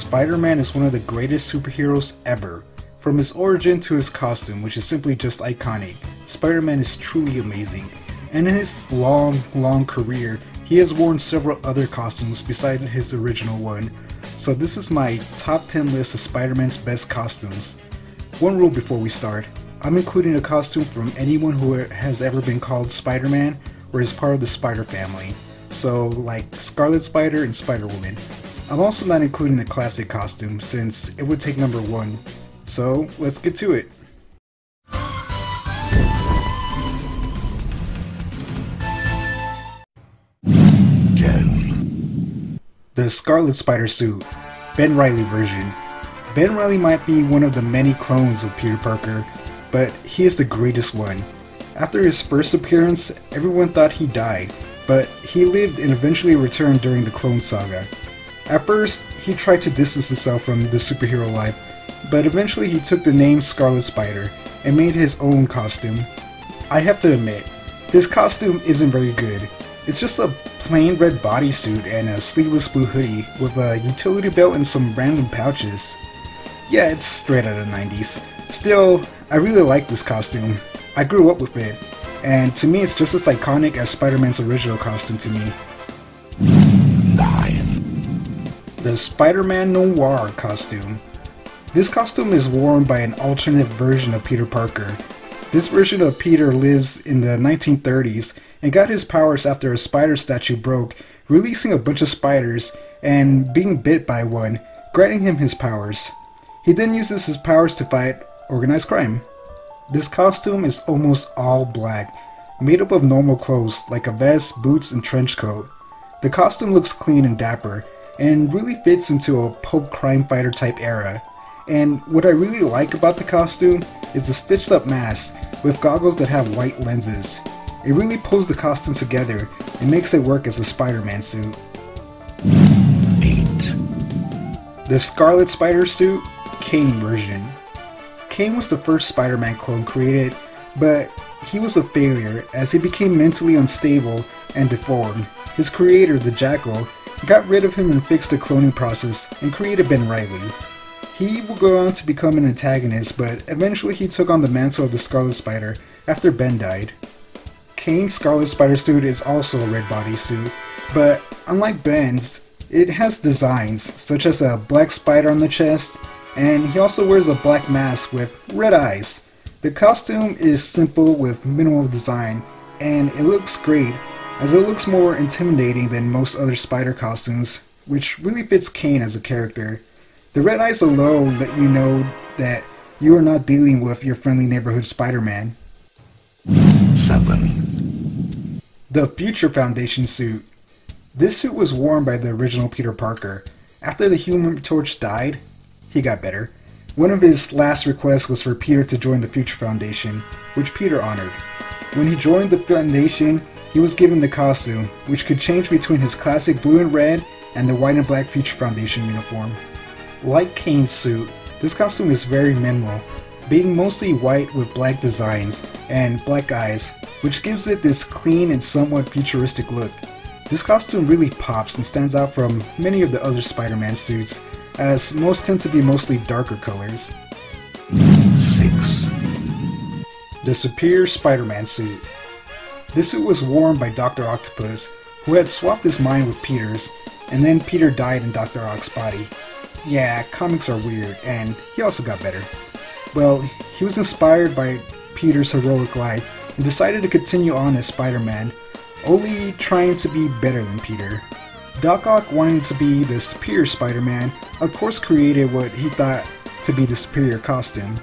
Spider-Man is one of the greatest superheroes ever. From his origin to his costume, which is simply just iconic, Spider-Man is truly amazing. And in his long, long career, he has worn several other costumes besides his original one. So this is my top 10 list of Spider-Man's best costumes. One rule before we start, I'm including a costume from anyone who has ever been called Spider-Man or is part of the Spider family. So like Scarlet Spider and Spider-Woman. I'm also not including the classic costume since it would take number one. So let's get to it. Ten. The Scarlet Spider suit, Ben Reilly version. Ben Reilly might be one of the many clones of Peter Parker, but he is the greatest one. After his first appearance, everyone thought he died, but he lived and eventually returned during the Clone Saga. At first, he tried to distance himself from the superhero life, but eventually he took the name Scarlet Spider and made his own costume. I have to admit, his costume isn't very good. It's just a plain red bodysuit and a sleeveless blue hoodie with a utility belt and some random pouches. Yeah, it's straight out of the 90s. Still, I really like this costume. I grew up with it, and to me it's just as iconic as Spider-Man's original costume to me. The Spider-Man Noir costume. This costume is worn by an alternate version of Peter Parker. This version of Peter lives in the 1930s and got his powers after a spider statue broke, releasing a bunch of spiders and being bit by one, granting him his powers. He then uses his powers to fight organized crime. This costume is almost all black, made up of normal clothes like a vest, boots, and trench coat. The costume looks clean and dapper, and really fits into a pulp crime fighter type era. And what I really like about the costume is the stitched up mask with goggles that have white lenses. It really pulls the costume together and makes it work as a Spider-Man suit. 8. The Scarlet Spider suit, Kaine version. Kaine was the first Spider-Man clone created, but he was a failure as he became mentally unstable and deformed. His creator, the Jackal, got rid of him and fixed the cloning process and created Ben Reilly. He would go on to become an antagonist, but eventually he took on the mantle of the Scarlet Spider after Ben died. Kaine's Scarlet Spider suit is also a red body suit, but unlike Ben's, it has designs such as a black spider on the chest, and he also wears a black mask with red eyes. The costume is simple with minimal design, and it looks great as it looks more intimidating than most other spider costumes, which really fits Kaine as a character. The red eyes alone let you know that you are not dealing with your friendly neighborhood Spider-Man. 7. The Future Foundation suit. This suit was worn by the original Peter Parker. After the Human Torch died, he got better. One of his last requests was for Peter to join the Future Foundation, which Peter honored. When he joined the Foundation, he was given the costume, which could change between his classic blue and red and the white and black Future Foundation uniform. Like Kaine's suit, this costume is very minimal, being mostly white with black designs and black eyes, which gives it this clean and somewhat futuristic look. This costume really pops and stands out from many of the other Spider-Man suits, as most tend to be mostly darker colors. 6. The Superior Spider-Man suit. This suit was worn by Dr. Octopus, who had swapped his mind with Peter's, and then Peter died in Dr. Ock's body. Yeah, comics are weird, and he also got better. Well, he was inspired by Peter's heroic life and decided to continue on as Spider-Man, only trying to be better than Peter. Doc Ock wanting to be the superior Spider-Man, of course created what he thought to be the superior costume.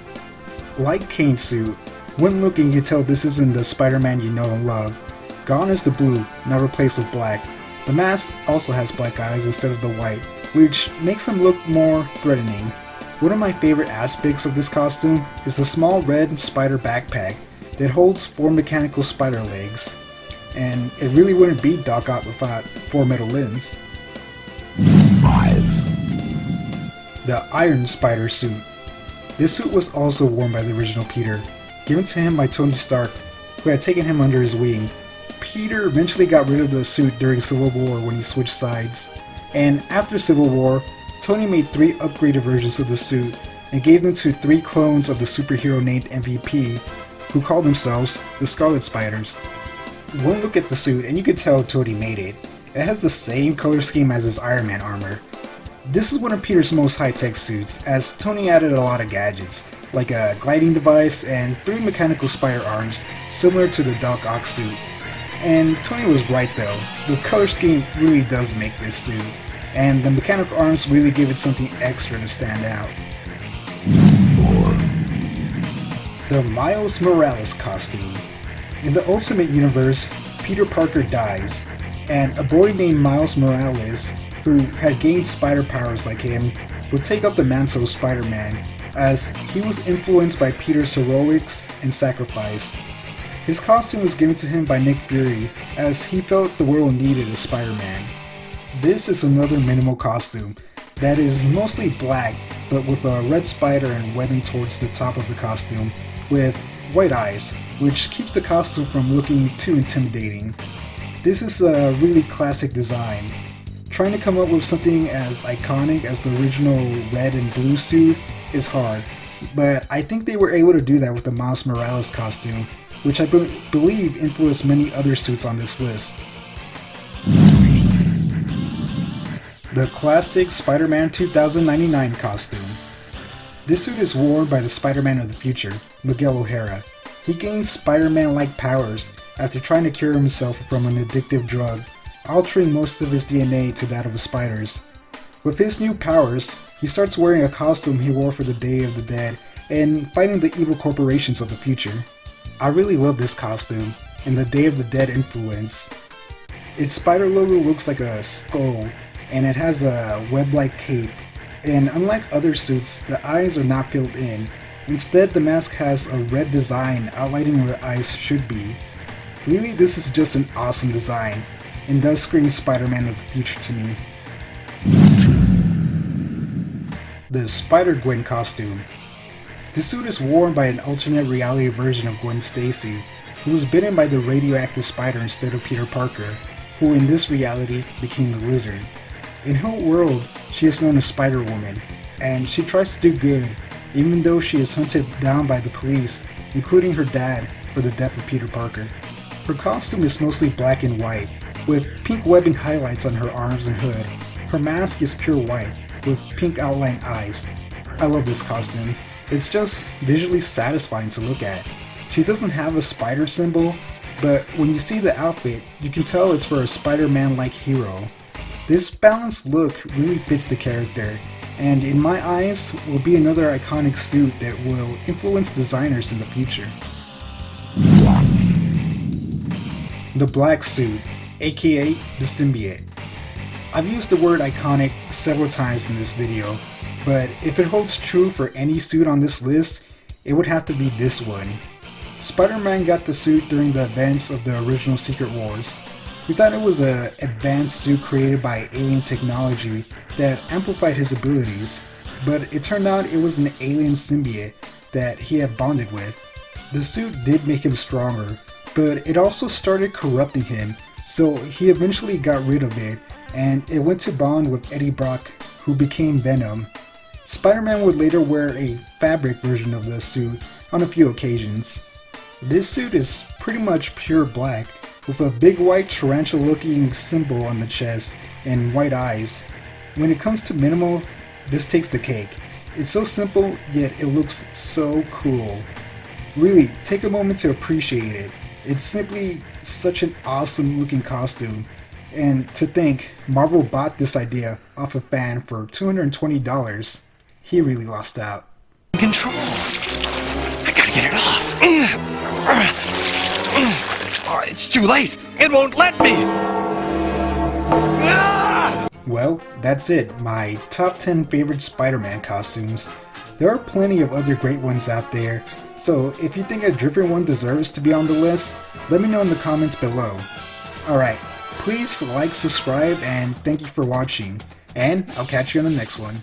Like Kaine's suit, when looking, you tell this isn't the Spider-Man you know and love. Gone is the blue, now replaced with black. The mask also has black eyes instead of the white, which makes him look more threatening. One of my favorite aspects of this costume is the small red spider backpack that holds four mechanical spider legs. And it really wouldn't be Doc Ock without four metal limbs. 5. The Iron Spider suit. This suit was also worn by the original Peter, given to him by Tony Stark, who had taken him under his wing. Peter eventually got rid of the suit during Civil War when he switched sides, and after Civil War, Tony made three upgraded versions of the suit and gave them to three clones of the superhero named MVP, who called themselves the Scarlet Spiders. One look at the suit and you can tell Tony made it. It has the same color scheme as his Iron Man armor. This is one of Peter's most high-tech suits, as Tony added a lot of gadgets, like a gliding device and three mechanical spider arms, similar to the Doc Ock suit. And Tony was right though, the color scheme really does make this suit, and the mechanical arms really give it something extra to stand out. 4. The Miles Morales costume. In the Ultimate Universe, Peter Parker dies, and a boy named Miles Morales, who had gained spider powers like him, would take up the mantle of Spider-Man, as he was influenced by Peter's heroics and sacrifice. His costume was given to him by Nick Fury, as he felt the world needed a Spider-Man. This is another minimal costume that is mostly black, but with a red spider and webbing towards the top of the costume, with white eyes, which keeps the costume from looking too intimidating. This is a really classic design. Trying to come up with something as iconic as the original red and blue suit is hard, but I think they were able to do that with the Miles Morales costume, which I be- believe influenced many other suits on this list. The classic Spider-Man 2099 costume. This suit is worn by the Spider-Man of the future, Miguel O'Hara. He gains Spider-Man-like powers after trying to cure himself from an addictive drug, altering most of his DNA to that of a spider's. With his new powers, he starts wearing a costume he wore for the Day of the Dead and fighting the evil corporations of the future. I really love this costume and the Day of the Dead influence. Its spider logo looks like a skull and it has a web-like cape. And unlike other suits, the eyes are not filled in. Instead, the mask has a red design outlining where the eyes should be. Really, this is just an awesome design, and does scream Spider-Man of the future to me. The Spider-Gwen costume. The suit is worn by an alternate reality version of Gwen Stacy, who was bitten by the radioactive spider instead of Peter Parker, who in this reality became the lizard. In her world, she is known as Spider Woman, and she tries to do good, even though she is hunted down by the police, including her dad, for the death of Peter Parker. Her costume is mostly black and white, with pink webbing highlights on her arms and hood. Her mask is pure white, with pink outlined eyes. I love this costume. It's just visually satisfying to look at. She doesn't have a spider symbol, but when you see the outfit, you can tell it's for a Spider-Man like hero. This balanced look really fits the character, and in my eyes, will be another iconic suit that will influence designers in the future. The Black Suit, aka the Symbiote. I've used the word iconic several times in this video, but if it holds true for any suit on this list, it would have to be this one. Spider-Man got the suit during the events of the original Secret Wars. We thought it was an advanced suit created by alien technology that amplified his abilities, but it turned out it was an alien symbiote that he had bonded with. The suit did make him stronger, but it also started corrupting him, so he eventually got rid of it, and it went to bond with Eddie Brock, who became Venom. Spider-Man would later wear a fabric version of the suit on a few occasions. This suit is pretty much pure black, with a big white tarantula looking symbol on the chest and white eyes. When it comes to minimal, this takes the cake. It's so simple, yet it looks so cool. Really, take a moment to appreciate it. It's simply such an awesome looking costume. And to think, Marvel bought this idea off a fan for $220. He really lost out. control. I gotta get it off. Oh, it's too late. It won't let me. Ah! Well, that's it, my top 10 favorite Spider-Man costumes. There are plenty of other great ones out there, so if you think a different one deserves to be on the list, let me know in the comments below. Alright, please like, subscribe, and thank you for watching, and I'll catch you on the next one.